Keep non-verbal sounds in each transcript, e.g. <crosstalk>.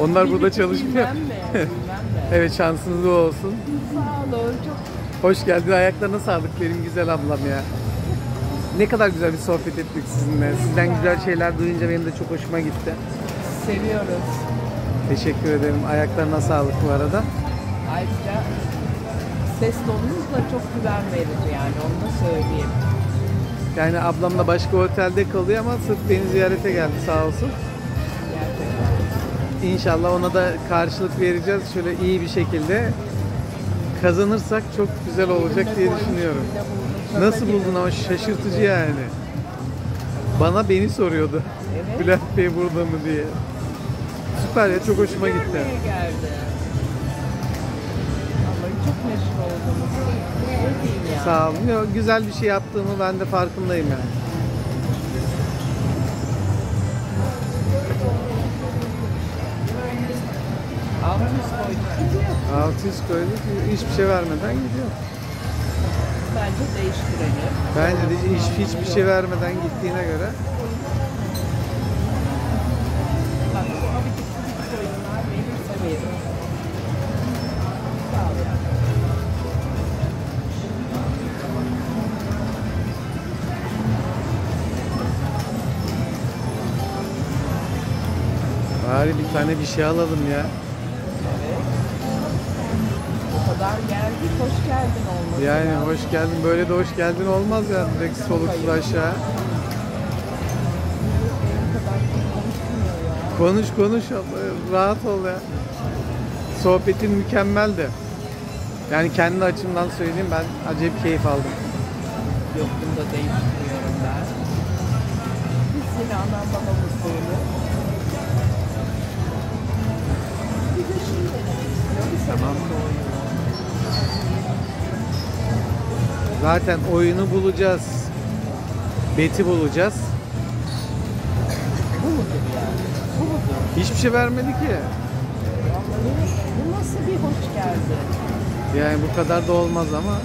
Onlar burada çalışmıyor. Bilmem mi? Bilmem mi? Evet şansınız olsun. Sağ olun. Çok Hoş geldin. Ayaklarına sağlık benim güzel ablam ya. Ne kadar güzel bir sohbet ettik sizinle. Sizden güzel şeyler duyunca benim de çok hoşuma gitti. seviyoruz. Teşekkür ederim. Ayaklarına sağlık bu arada. Ayrıca ses tonunuz da çok güven verici yani onu da söyleyeyim. Yani ablam da başka otelde kalıyor ama sırf beni ziyarete geldi sağ olsun. İnşallah ona da karşılık vereceğiz. Şöyle iyi bir şekilde kazanırsak çok güzel olacak diye düşünüyorum. Nasıl buldun ama şaşırtıcı yani. Bana beni soruyordu. Evet. Bülent Bey burada mı diye. Süper ya çok hoşuma gitti. Geldi. Vallahi çok meşhur ya. Sağ olun. Yo, güzel bir şey yaptığımı ben de farkındayım yani. 600 koydu hiçbir şey vermeden gidiyor. Bence değiştireli. Bence de hiç, hiçbir şey vermeden gittiğine göre. Bari bir tane bir şey alalım ya. Kadar geldik, hoş geldin olması Yani lazım. hoş geldin böyle de hoş geldin olmaz ya direkt soluksuz aşağı. Konuş konuş rahat ol ya. Sohbetin mükemmeldi. Yani kendi açımdan söyleyeyim ben acayip keyif aldım. Yok bunu da değiştiriyorum ben. Biz yine anam babam usulü. Bir de şimdi. Tamam. Zaten oyunu bulacağız. Beti bulacağız. Bu mudur? Bu mudur? Hiçbir şey vermedi ki. Vallahi bu nasıl bir hoş geldi? Yani bu kadar da olmaz ama.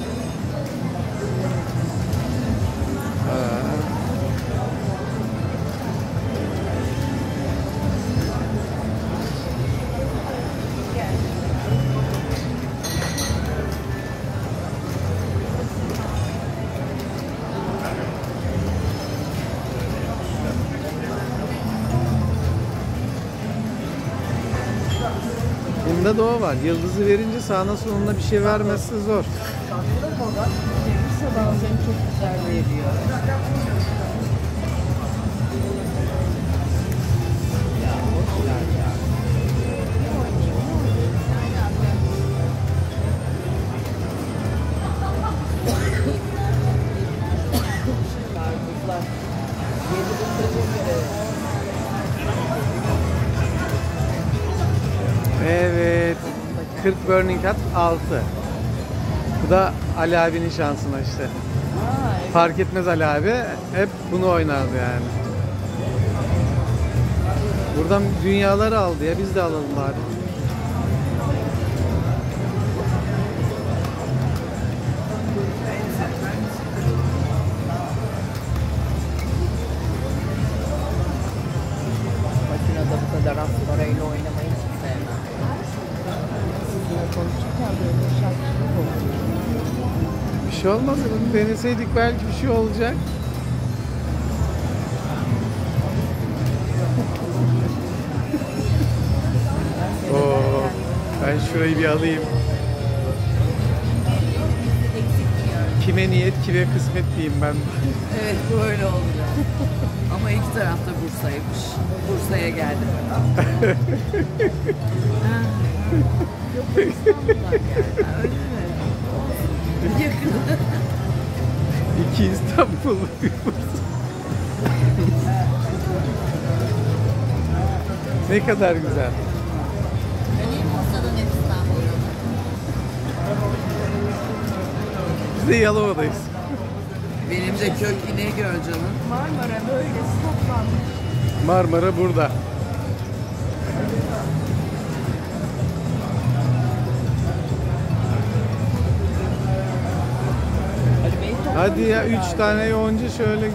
Bunda da o var. Yıldızı verince sağına soluna bir şey vermezse zor. Verirse bazen çok güzel veriyor. 40 Burning Cat 6. Bu da Ali abinin şansına işte. Evet. Fark etmez Ali abi. Hep bunu oynardı yani. Buradan dünyaları aldı ya. Biz de alalım bari. Makinede bu kadar az parayla oynamayı Bir şey olmaz. Bunu deneseydik belki bir şey olacak. <laughs> Oo, ben şurayı bir alayım. Kime niyet, kime kısmet diyeyim ben. Evet böyle olacak. Ama iki taraf da Bursa'ymış. Bursa'ya geldim. Ha. Yok İstanbul'dan geldi. Ha, Öyle mi? İki İstanbul, bir Bursa. ne kadar güzel. Biz de Yalova'dayız. Benim de kök İnegöl canım. Marmara böyle stoplanmış. Marmara burada. Hadi ya üç tane yonca şöyle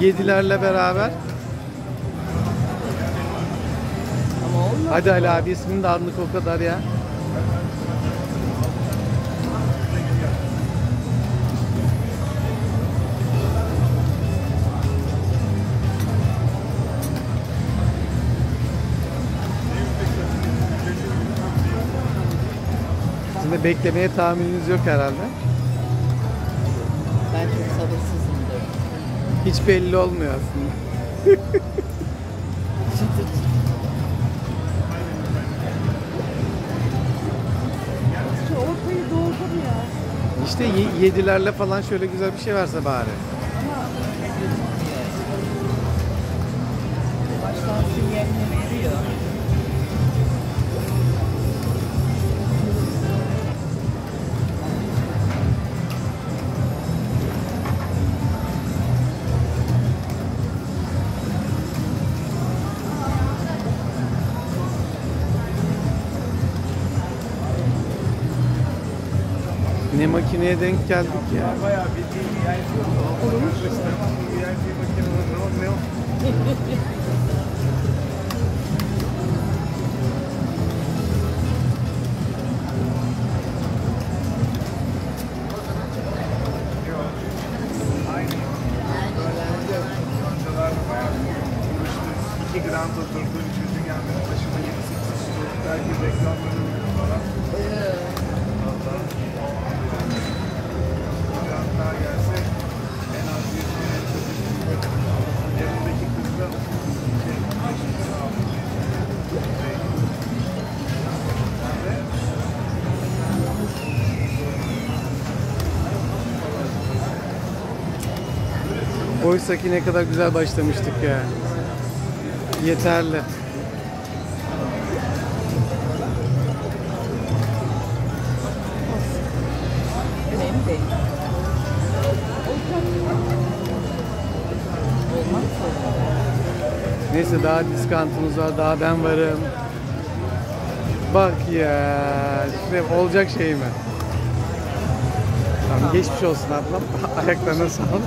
yedilerle beraber. Hadi Ali abi ismin de anlık o kadar ya. Şimdi beklemeye tahammülünüz yok herhalde. Ben çok sabırsızımdır. Hiç belli olmuyor aslında. Çıtır. Şu ortayı doldur ya. İşte ye- yedilerle falan şöyle güzel bir şey varsa bari. Ne makineye denk geldik ya. Bayağı bildiğin VIP Kurumuş VIP makineleri ne ne o? Aynı. Yoncalar bayağı uğraştı. 2 gram oturdu. Üçüncü geldi. Başına 7-8 kişi. Belki reklamları Oysa ki ne kadar güzel başlamıştık ya. Yeterli. Önemli değil. Neyse daha diskantumuz var, daha ben varım. Bak ya, işte olacak şey mi? Tamam, geçmiş olsun ablam. <laughs> Ayaklarına sağlık.